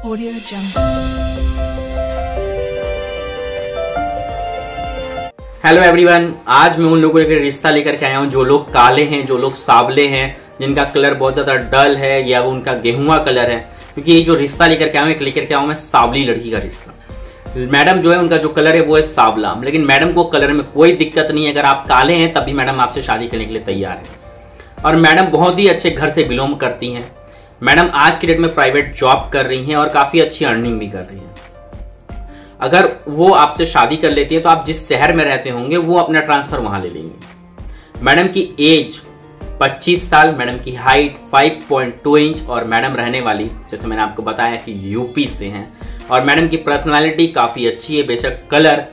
Audio Jungle. Hello everyone आज मैं उन लोगों के रिश्ता लेकर के आया हूँ जो लोग काले हैं, जो लोग सावले हैं, जिनका कलर बहुत ज़्यादा डल है या वो उनका गेहुआ कलर है। क्योंकि ये जो रिश्ता लेकर के आया हूँ, एक लेकर के आया हूँ मैं सावली लड़की का रिश्ता। मैडम जो है, उनका जो कलर है वो है सावला। लेकिन मैडम को कलर में कोई दिक्कत नहीं है। अगर आप काले हैं, तब भी मैडम आपसे शादी करने के लिए तैयार है। और मैडम बहुत ही अच्छे घर से बिलोंग करती हैं। मैडम, आज की डेट में प्राइवेट जॉब कर रही हैं और काफ़ी अच्छी अर्निंग भी कर रही हैं। अगर वो आपसे शादी कर लेती है तो आप जिस शहर में रहते होंगे, वो अपना ट्रांसफ़र वहाँ ले लेंगे। मैडम की एज 25 साल, मैडम की हाइट 5.2 इंच और मैडम रहने वाली, जैसे मैंने आपको बताया कि यूपी से हैं, और मैडम की पर्सनालिटी काफ़ी अच्छी है, बेशक कलर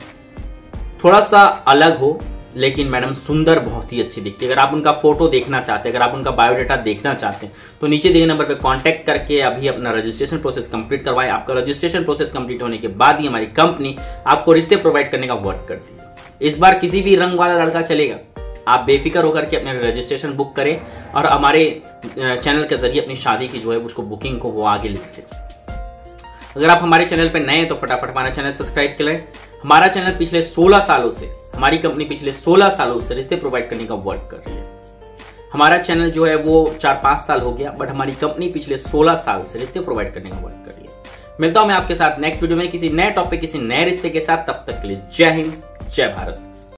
थोड़ा सा अलग हो लेकिन मैडम, सुंदर बहुत ही अच्छी दिखती है। अगर आप उनका फ़ोटो देखना चाहते हैं, अगर आप उनका बायोडाटा देखना चाहते हैं तो नीचे दिए नंबर पे कांटेक्ट करके अभी अपना रजिस्ट्रेशन प्रोसेस कंप्लीट करवाएँ। आपका रजिस्ट्रेशन प्रोसेस कंप्लीट होने के बाद ही हमारी कंपनी आपको रिश्ते प्रोवाइड करने का वर्क करती है। इस बार किसी भी रंग वाला लड़का चलेगा। आप बेफिक्र होकर के अपने रजिस्ट्रेशन बुक करें और हमारे चैनल के ज़रिए अपनी शादी की जो है उसको बुकिंग को वो आगे लिख दें अगर आप हमारे चैनल पर नए हैं तो फटाफट हमारा चैनल सब्सक्राइब कर हमारा चैनल पिछले 16 सालों से हमारी कंपनी पिछले 16 सालों से रिश्ते प्रोवाइड करने का वर्क कर रही है। हमारा चैनल जो है वो चार पाँच साल हो गया, बट हमारी कंपनी पिछले 16 साल से रिश्ते प्रोवाइड करने का वर्क कर रही है। मिलता हूँ मैं आपके साथ नेक्स्ट वीडियो में किसी नए टॉपिक किसी नए रिश्ते के साथ, तब तक के लिए जय हिंद, जय भारत।